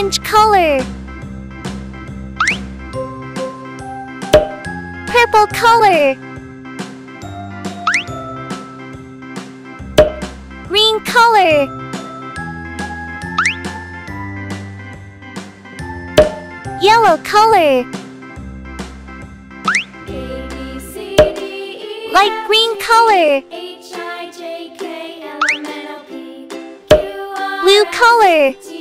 orange color. Purple color. Green color. Yellow color. Light green color. Blue color.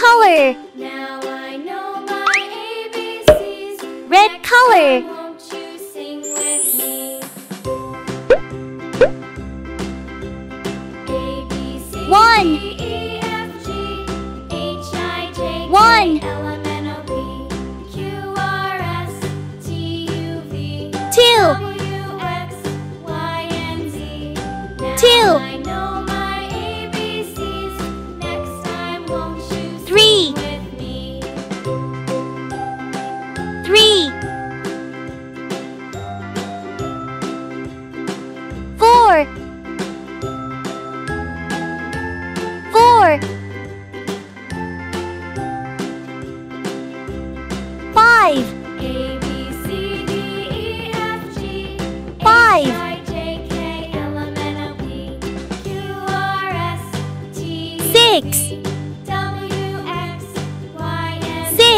color. Red color.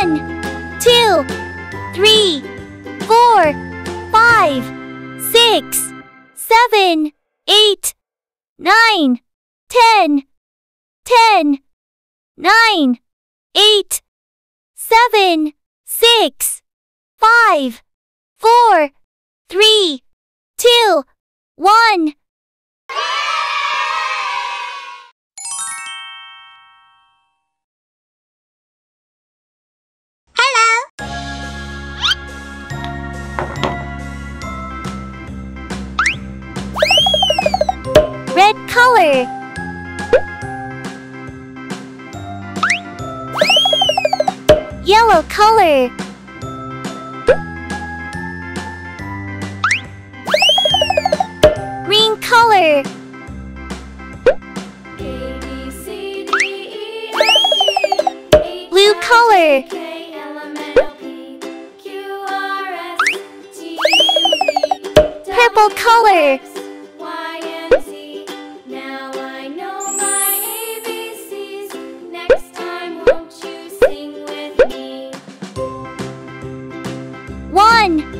One, two, three, four, five, six, seven, eight, nine, ten, ten, nine, eight, seven, six, five, four, three, two, one. Yellow color. Green color. Blue color. Purple color. one!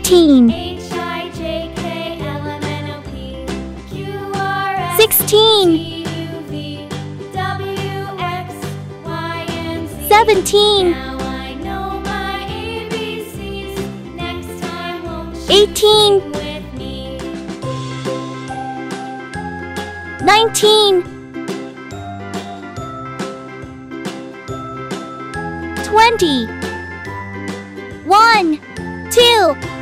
15 16 17 18 19 20 1 2